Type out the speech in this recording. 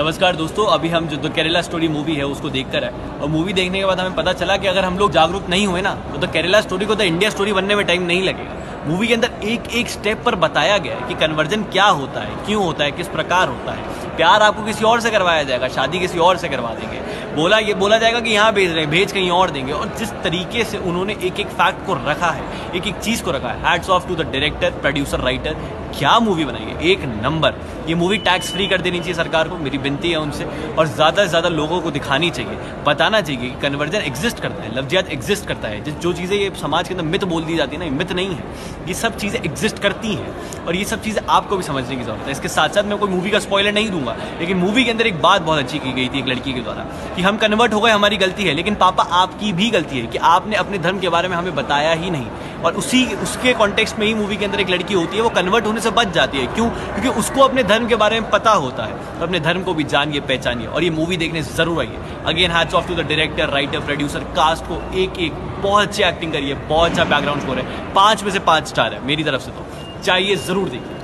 नमस्कार दोस्तों, अभी हम जो द केरला स्टोरी मूवी है, उसको देखकर है और मूवी देखने के बाद हमें पता चला कि अगर हम लोग जागरूक नहीं हुए ना तो द केरला स्टोरी को द इंडिया स्टोरी बनने में टाइम नहीं लगेगा। मूवी के अंदर एक एक स्टेप पर बताया गया है कि कन्वर्जन क्या होता है, क्यों होता है, किस प्रकार होता है। प्यार आपको किसी और से करवाया जाएगा, शादी किसी और से करवा देंगे। बोला ये, बोला जाएगा कि यहाँ भेज रहे हैं, भेज कहीं और देंगे। और जिस तरीके से उन्होंने एक एक फैक्ट को रखा है एक एक चीज़ को रखा है hats off to the director producer writer क्या मूवी बनाई है एक नंबर। ये मूवी टैक्स फ्री कर देनी चाहिए सरकार को, मेरी विनती है उनसे। और ज़्यादा से ज़्यादा लोगों को दिखानी चाहिए। बताना चाहिए कि कन्वर्जन एग्जिस्ट करता है, लफ्जियात एग्जिस्ट करता है। जो चीज़ें ये समाज के अंदर मित बोल दी जाती है ना मित नहीं है। ये सब चीज़ें एग्जिस्ट करती हैं। और ये सब चीज़ें आपको भी समझने की ज़रूरत है। इसके साथ साथ मैं कोई मूवी का स्पॉयलर नहीं दूँगा। लेकिन मूवी के अंदर एक बात बहुत अच्छी की गई थी एक लड़की के द्वारा, कि हम कन्वर्ट हो गए, हमारी गलती है। लेकिन पापा आपकी भी गलती है कि आपने अपने धर्म के बारे में हमें बताया ही नहीं। और उसी, उसके कॉन्टेक्स्ट में ही मूवी के अंदर एक लड़की होती है, वो कन्वर्ट होने से बच जाती है। क्यों? क्योंकि उसको अपने धर्म के बारे में पता होता है तो अपने धर्म को भी जानिए, पहचानिए और ये मूवी देखने ज़रूर आइए। Again hats off to the director writer producer cast को एक एक बहुत अच्छी एक्टिंग करिए बहुत अच्छा बैकग्राउंड स्कोर है। पाँच में से पाँच स्टार है, मेरी तरफ़ से तो। चाहिए ज़रूर देखिए।